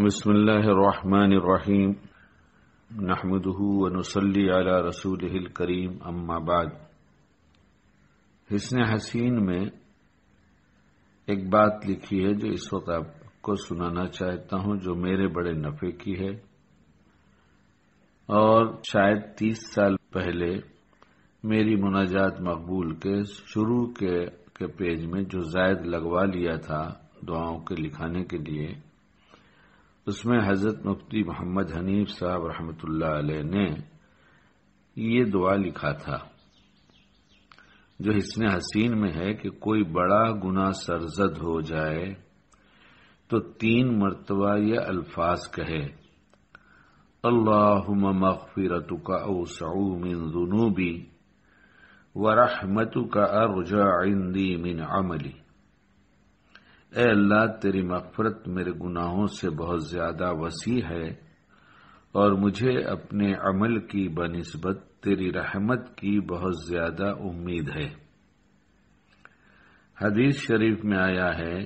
बसमीम नहमदहू वनसली अला रसूल करीम अम्माबाद हिसन हसीन में एक बात लिखी है जो इस वक्त आपको सुनाना चाहता हूँ जो मेरे बड़े नफे की है। और शायद तीस साल पहले मेरी मुनाजात मकबूल के शुरू के, के पेज में जो जायद लगवा लिया था दुआओं के लिखाने के लिए उसमें हज़रत मुफ्ती मोहम्मद हनीफ साहब रहमतुल्लाह अलैह ने ये दुआ लिखा था, जो हिस्न हसीन में है कि कोई बड़ा गुना सरजद हो जाए तो तीन मरतबा यह अल्फाज कहे अल्लाहुम मगफिरतु का औसऊ मिन जुनूबी व रहमतु का अर्जा मिन अमली। अल्लाह, तेरी मगफरत मेरे गुनाहों से बहुत ज़्यादा वसी है और मुझे अपने अमल की बनस्बत, तेरी रहमत की बहुत ज़्यादा उम्मीद है। हदीस शरीफ में आया है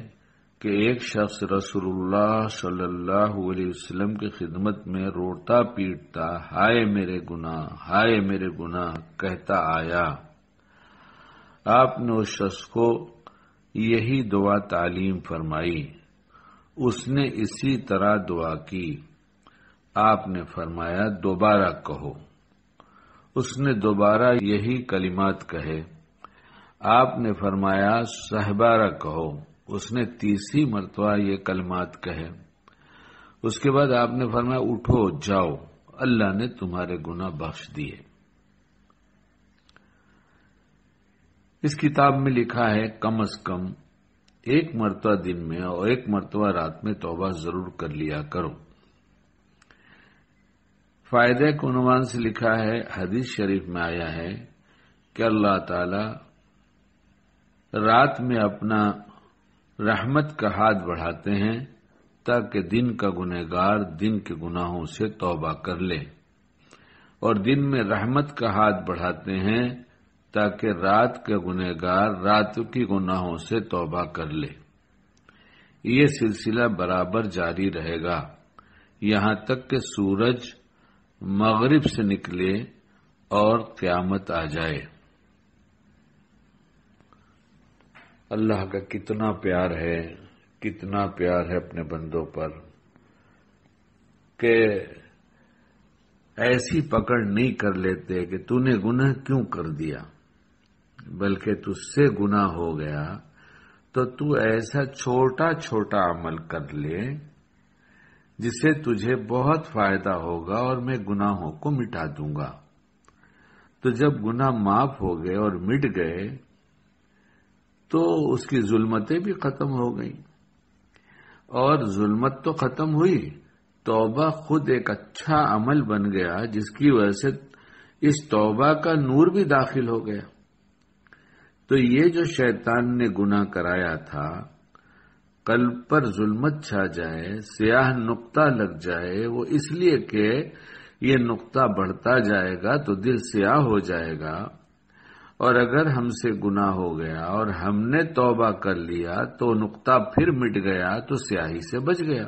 कि एक शख्स रसूलुल्लाह सल्लल्लाहु अलैहि वसल्लम की खिदमत में रोता पीटता, हाय मेरे गुनाह, हाय मेरे गुनाह, कहता आया, आपने उस शख्स को यही दुआ तालीम फरमाई। उसने इसी तरह दुआ की। आपने फरमाया, दोबारा कहो। उसने दोबारा यही कलिमात कहे। आपने फरमाया, सहबारा कहो। उसने तीसरी मरतबा ये कलिमात कहे। उसके बाद आपने फरमाया, उठो, जाओ। अल्लाह ने तुम्हारे गुना बख्श दिए। इस किताब में लिखा है, कम अज कम, एक मरतबा दिन में और एक मरतबा रात में तौबा ज़रूर कर लिया करो। फ़ायदे के अनुमान से लिखा है, हदीस शरीफ में आया है कि अल्लाह ताला रात में अपना रहमत का हाथ बढ़ाते हैं ताकि दिन का गुनहगार दिन के गुनाहों से तौबा कर ले। और दिन में रहमत का हाथ बढ़ाते हैं ताकि रात के गुनहगार रात की गुनाहों से तौबा कर ले। ये सिलसिला बराबर जारी रहेगा। यहाँ तक कि सूरज मगरिब से निकले और क्यामत आ जाए। अल्लाह का कितना प्यार है, कितना प्यार है अपने बंदों पर कि ऐसी पकड़ नहीं कर लेते कि तूने गुनाह क्यों कर दिया। बल्कि तुझसे गुना हो गया तो तू ऐसा छोटा छोटा अमल कर ले, जिससे तुझे बहुत फ़ायदा होगा और मैं गुनाहों को मिटा दूँगा। तो जब गुना माफ़ हो गए और मिट गए तो उसकी जुल्मतें भी खत्म हो गई। और जुल्मत तो खत्म हुई, तौबा खुद एक अच्छा अमल बन गया, जिसकी वजह से इस तौबा का नूर भी दाखिल हो गया। तो ये जो शैतान ने गुना कराया था, कल पर जुल्मत छा जाए, स्याह नुक्ता लग जाए, वो इसलिए कि ये नुक्ता बढ़ता जाएगा तो दिल स्याह हो जाएगा। और अगर हमसे गुना हो गया और हमने तौबा कर लिया तो नुक्ता फिर मिट गया तो स्याही से बच गया।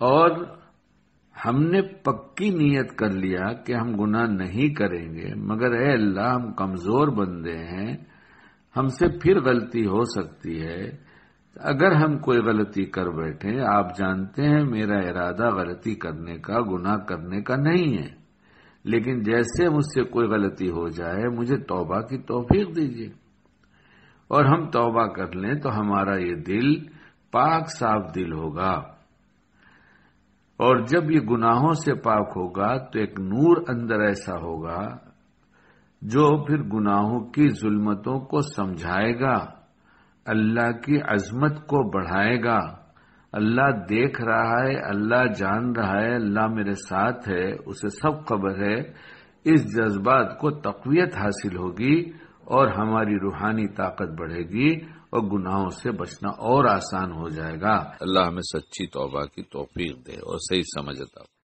और हमने पक्की नीयत कर लिया कि हम गुनाह नहीं करेंगे, मगर ए अल्लाह, हम कमज़ोर बंदे हैं, हमसे फिर गलती हो सकती है। अगर हम कोई गलती कर बैठे, आप जानते हैं मेरा इरादा गलती करने का, गुनाह करने का नहीं है। लेकिन जैसे मुझसे कोई गलती हो जाए, मुझे तौबा की तौफीक दीजिए। और हम तौबा कर लें तो हमारा ये दिल पाक साफ़ दिल होगा। और जब ये गुनाहों से पाक होगा तो एक नूर अंदर ऐसा होगा, जो फिर गुनाहों की जुल्मतों को समझाएगा, अल्लाह की अजमत को बढ़ाएगा। अल्लाह देख रहा है, अल्लाह जान रहा है, अल्लाह मेरे साथ है, उसे सब खबर है। इस जज्बात को तकवीत हासिल होगी और हमारी रूहानी ताकत बढ़ेगी और गुनाहों से बचना और आसान हो जाएगा। अल्लाह हमें सच्ची तौबा की तोफीक दे और सही समझता